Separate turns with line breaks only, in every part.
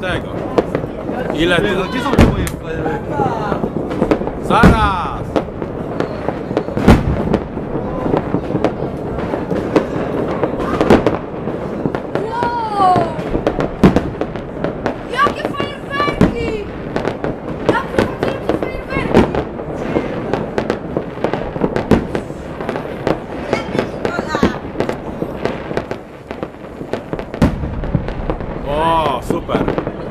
tego. Ile tu? Super.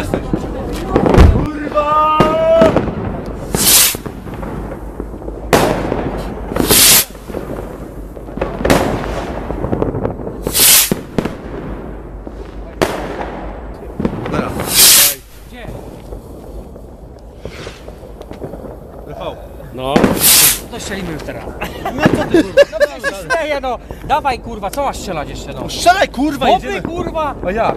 Jesteś.
No.
To strzelimy już teraz.
No co ty kurwa?
Śmieję no! Dawaj kurwa, co masz strzelać jeszcze no?
Strzelaj kurwa, jedziemy.
kurwa!
A jak?